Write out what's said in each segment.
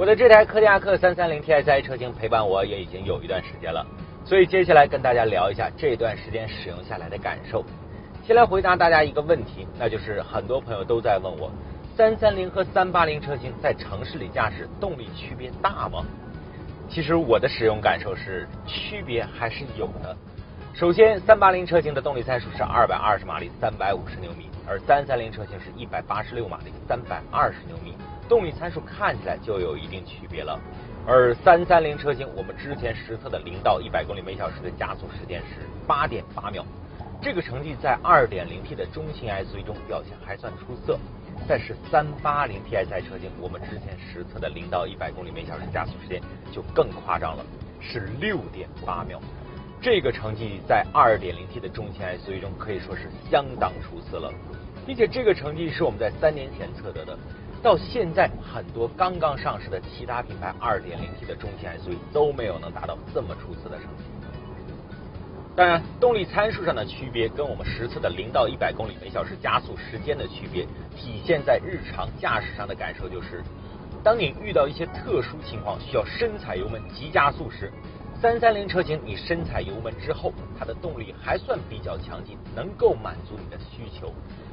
我的这台柯迪亚克三三零 TSI 车型陪伴我也已经有一段时间了，所以接下来跟大家聊一下这段时间使用下来的感受。先来回答大家一个问题，那就是很多朋友都在问我，三三零和三八零车型在城市里驾驶动力区别大吗？其实我的使用感受是区别还是有的。首先，三八零车型的动力参数是二百二十马力，三百五十牛米，而三三零车型是一百八十六马力，三百二十牛米，动力参数看起来就有一定区别了。而三三零车型，我们之前实测的零到一百公里每小时的加速时间是八点八秒，这个成绩在二点零 T 的中型 SUV 中表现还算出色。但是三八零 TSI 车型，我们之前实测的零到一百公里每小时加速时间就更夸张了，是六点八秒。这个成绩在 2.0T 的中型 SUV 中可以说是相当出色了，并且这个成绩是我们在三年前测得的，到现在很多刚刚上市的其他品牌 2.0T 的中型 SUV 都没有能达到这么出色的成绩。当然，动力参数上的区别跟我们实测的0到100公里每小时加速时间的区别，体现在日常驾驶上的感受就是，当你遇到一些特殊情况需要深踩油门急加速时。三三零车型，你深踩油门之后，它的动力还算比较强劲，能够满足你的需求。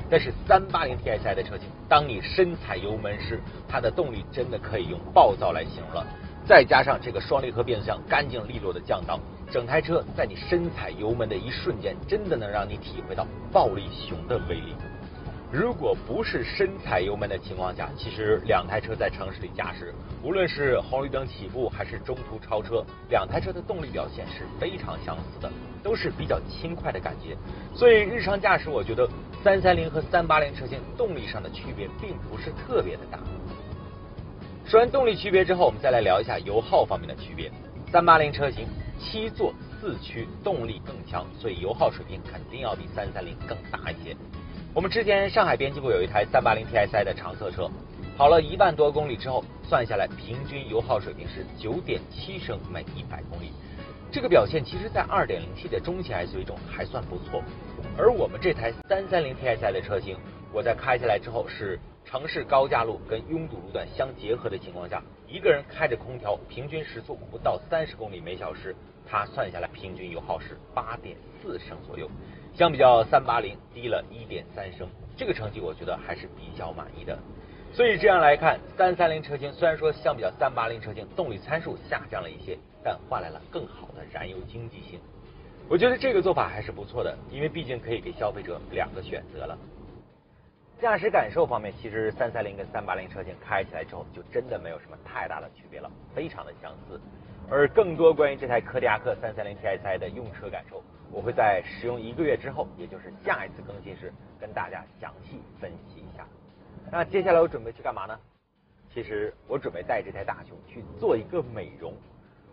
但是三八零 TSI 的车型，当你深踩油门时，它的动力真的可以用暴躁来形容了。再加上这个双离合变速箱干净利落的降档，整台车在你深踩油门的一瞬间，真的能让你体会到暴力熊的威力。如果不是深踩油门的情况下，其实两台车在城市里驾驶，无论是红绿灯起步还是中途超车，两台车的动力表现是非常相似的，都是比较轻快的感觉。所以日常驾驶，我觉得三三零和三八零车型动力上的区别并不是特别的大。说完动力区别之后，我们再来聊一下油耗方面的区别。三八零车型七座四驱，动力更强，所以油耗水平肯定要比三三零更大一些。我们之前上海编辑部有一台三八零 TSI 的长测车，跑了一万多公里之后，算下来平均油耗水平是九点七升每一百公里。这个表现其实，在二点零 T 的中型 SUV 中还算不错。而我们这台三三零 TSI 的车型，我在开下来之后，是城市高架路跟拥堵路段相结合的情况下，一个人开着空调，平均时速不到三十公里每小时，它算下来平均油耗是八点四升左右。相比较三八零低了一点三升，这个成绩我觉得还是比较满意的。所以这样来看，三三零车型虽然说相比较三八零车型动力参数下降了一些，但换来了更好的燃油经济性。我觉得这个做法还是不错的，因为毕竟可以给消费者两个选择了。驾驶感受方面，其实三三零跟三八零车型开起来之后就真的没有什么太大的区别了，非常的相似。而更多关于这台柯迪亚克三三零 TSI 的用车感受。我会在使用一个月之后，也就是下一次更新时，跟大家详细分析一下。那接下来我准备去干嘛呢？其实我准备带这台大熊去做一个美容。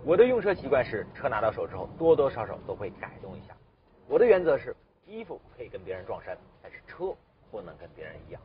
我的用车习惯是，车拿到手之后，多多少少都会改动一下。我的原则是，衣服可以跟别人撞衫，但是车不能跟别人一样。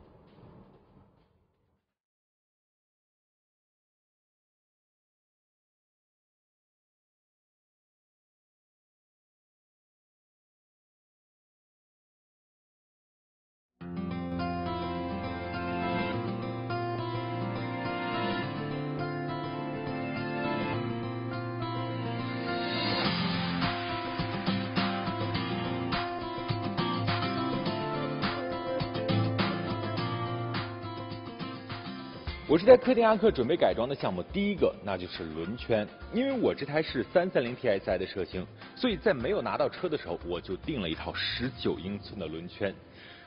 我这台柯迪亚克准备改装的项目，第一个那就是轮圈。因为我这台是三三零 TSI 的车型，所以在没有拿到车的时候，我就定了一套十九英寸的轮圈。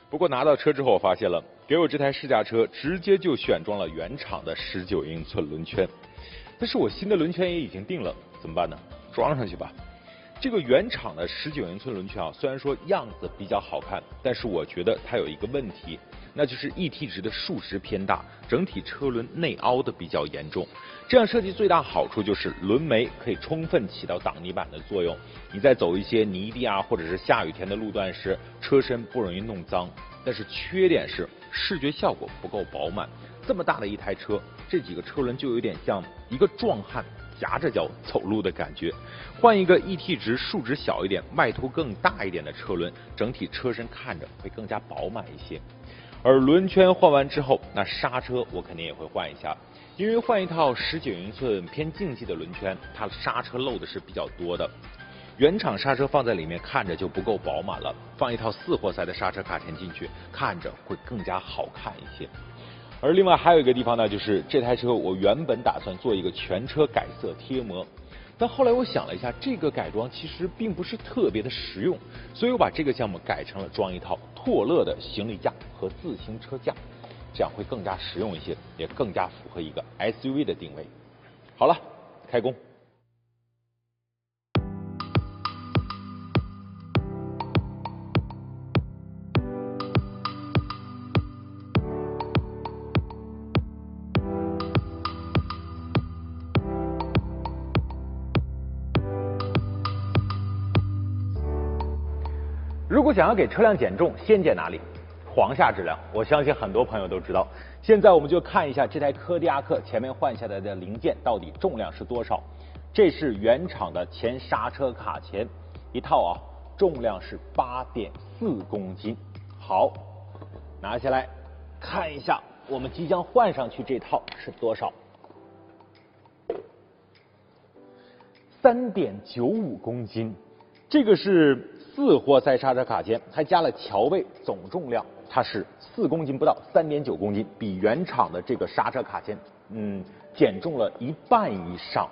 不过拿到车之后，我发现了，给我这台试驾车直接就选装了原厂的十九英寸轮圈。但是我新的轮圈也已经定了，怎么办呢？装上去吧。这个原厂的十九英寸轮圈啊，虽然说样子比较好看，但是我觉得它有一个问题。那就是 ET 值的数值偏大，整体车轮内凹的比较严重。这样设计最大好处就是轮眉可以充分起到挡泥板的作用，你在走一些泥地啊或者是下雨天的路段时，车身不容易弄脏。但是缺点是视觉效果不够饱满。这么大的一台车，这几个车轮就有点像一个壮汉夹着脚走路的感觉。换一个 ET 值数值小一点、外凸更大一点的车轮，整体车身看着会更加饱满一些。而轮圈换完之后，那刹车我肯定也会换一下，因为换一套十九英寸偏竞技的轮圈，它刹车漏的是比较多的。原厂刹车放在里面看着就不够饱满了，放一套四活塞的刹车卡钳进去，看着会更加好看一些。而另外还有一个地方呢，就是这台车我原本打算做一个全车改色贴膜，但后来我想了一下，这个改装其实并不是特别的实用，所以我把这个项目改成了装一套拓乐的行李架和自行车架，这样会更加实用一些，也更加符合一个 SUV 的定位。好了，开工。如果想要给车辆减重，先减哪里？簧下质量。我相信很多朋友都知道。现在我们就看一下这台科迪亚克前面换下来的零件到底重量是多少。这是原厂的前刹车卡钳，一套啊，重量是八点四公斤。好，拿下来看一下，我们即将换上去这套是多少？三点九五公斤。这个是。四活塞刹车卡钳还加了桥位，总重量它是四公斤不到，三点九公斤，比原厂的这个刹车卡钳，嗯，减重了一半以上。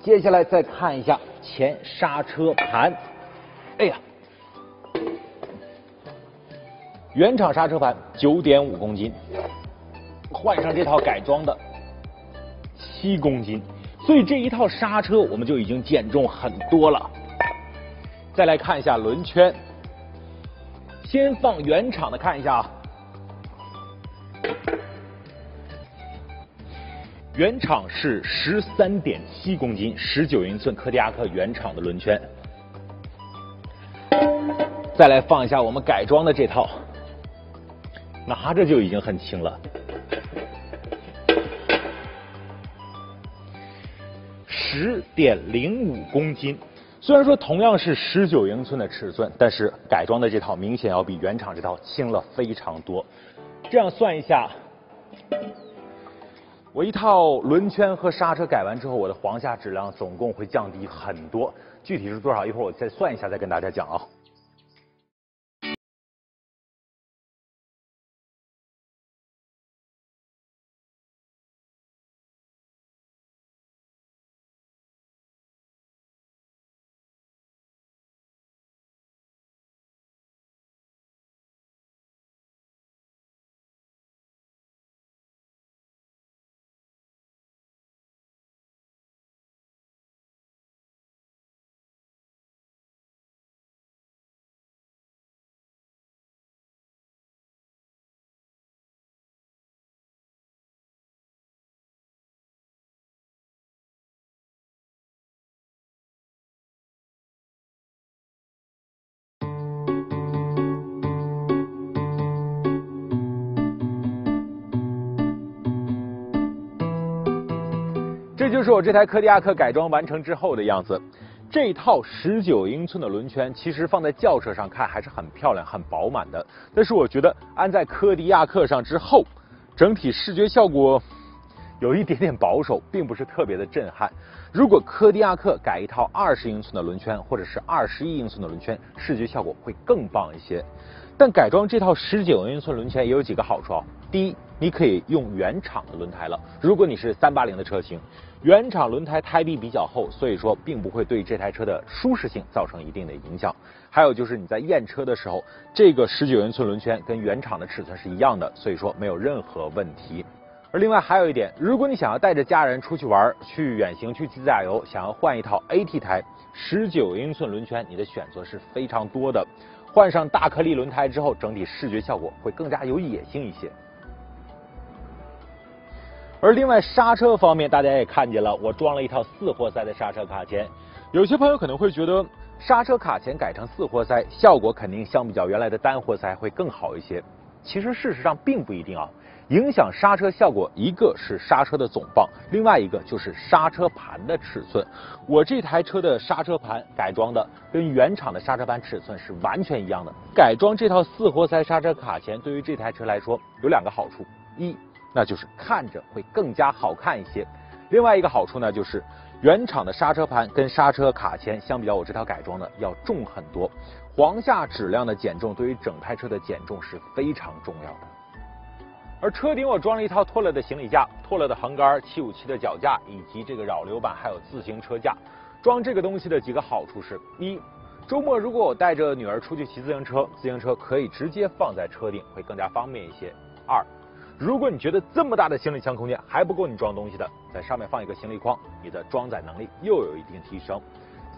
接下来再看一下前刹车盘，哎呀，原厂刹车盘九点五公斤，换上这套改装的七公斤，所以这一套刹车我们就已经减重很多了。再来看一下轮圈，先放原厂的看一下啊，原厂是十三点七公斤，十九英寸柯迪亚克原厂的轮圈。再来放一下我们改装的这套，拿着就已经很轻了，十点零五公斤。虽然说同样是十九英寸的尺寸，但是改装的这套明显要比原厂这套轻了非常多。这样算一下，我一套轮圈和刹车改完之后，我的簧下质量总共会降低很多。具体是多少？一会儿我再算一下，再跟大家讲啊。就是我这台柯迪亚克改装完成之后的样子。这套十九英寸的轮圈，其实放在轿车上看还是很漂亮、很饱满的。但是我觉得安在柯迪亚克上之后，整体视觉效果有一点点保守，并不是特别的震撼。如果柯迪亚克改一套二十英寸的轮圈，或者是二十一英寸的轮圈，视觉效果会更棒一些。但改装这套十九英寸轮圈也有几个好处啊。第一，你可以用原厂的轮胎了。如果你是三八零的车型。原厂轮胎胎壁比较厚，所以说并不会对这台车的舒适性造成一定的影响。还有就是你在验车的时候，这个十九英寸轮圈跟原厂的尺寸是一样的，所以说没有任何问题。而另外还有一点，如果你想要带着家人出去玩、去远行、去自驾游，想要换一套 AT 胎十九英寸轮圈，你的选择是非常多的。换上大颗粒轮胎之后，整体视觉效果会更加有野性一些。而另外刹车方面，大家也看见了，我装了一套四活塞的刹车卡钳。有些朋友可能会觉得，刹车卡钳改成四活塞，效果肯定相比较原来的单活塞会更好一些。其实事实上并不一定啊。影响刹车效果，一个是刹车的总泵，另外一个就是刹车盘的尺寸。我这台车的刹车盘改装的跟原厂的刹车盘尺寸是完全一样的。改装这套四活塞刹车卡钳，对于这台车来说有两个好处：一。那就是看着会更加好看一些。另外一个好处呢，就是原厂的刹车盘跟刹车卡钳相比较，我这套改装的要重很多。簧下质量的减重对于整台车的减重是非常重要的。而车顶我装了一套拓乐的行李架、拓乐的横杆、七五七的脚架以及这个扰流板，还有自行车架。装这个东西的几个好处是：一，周末如果我带着女儿出去骑自行车，自行车可以直接放在车顶，会更加方便一些；二，如果你觉得这么大的行李箱空间还不够你装东西的，在上面放一个行李筐，你的装载能力又有一定提升；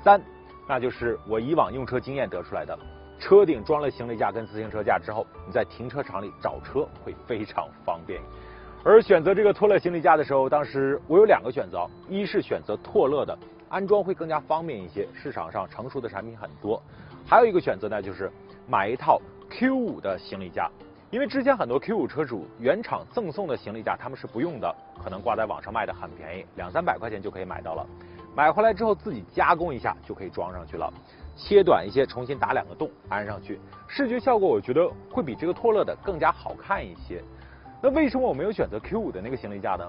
三。那就是我以往用车经验得出来的，车顶装了行李架跟自行车架之后，你在停车场里找车会非常方便。而选择这个拓乐行李架的时候，当时我有两个选择，一是选择拓乐的，安装会更加方便一些，市场上成熟的产品很多；还有一个选择呢，就是买一套 Q 五的行李架，因为之前很多 Q 五车主原厂赠送的行李架他们是不用的，可能挂在网上卖的很便宜，两三百块钱就可以买到了。买回来之后自己加工一下就可以装上去了，切短一些，重新打两个洞安上去，视觉效果我觉得会比这个拓乐的更加好看一些。那为什么我没有选择 Q 五的那个行李架呢？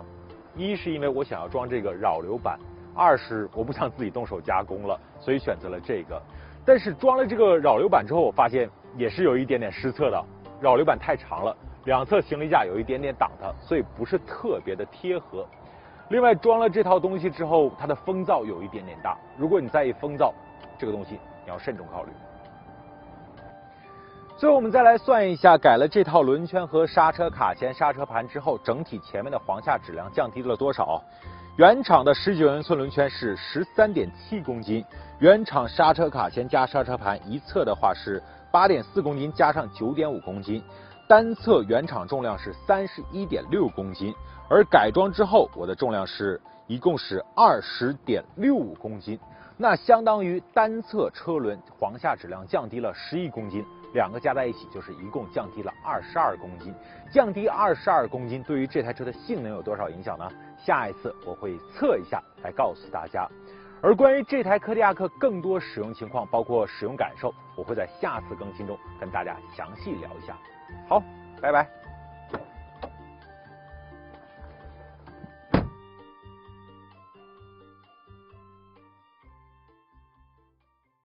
一是因为我想要装这个扰流板，二是我不想自己动手加工了，所以选择了这个。但是装了这个扰流板之后，我发现也是有一点点失策的，扰流板太长了，两侧行李架有一点点挡它，所以不是特别的贴合。另外装了这套东西之后，它的风噪有一点点大。如果你在意风噪，这个东西你要慎重考虑。最后我们再来算一下，改了这套轮圈和刹车卡钳、刹车盘之后，整体前面的簧下质量降低了多少？原厂的十九英寸轮圈是十三点七公斤，原厂刹车卡钳加刹车盘一侧的话是八点四公斤，加上九点五公斤，单侧原厂重量是三十一点六公斤。而改装之后，我的重量是一共是二十点六五公斤，那相当于单侧车轮簧下质量降低了十一公斤，两个加在一起就是一共降低了二十二公斤。降低二十二公斤对于这台车的性能有多少影响呢？下一次我会测一下来告诉大家。而关于这台柯迪亚克更多使用情况，包括使用感受，我会在下次更新中跟大家详细聊一下。好，拜拜。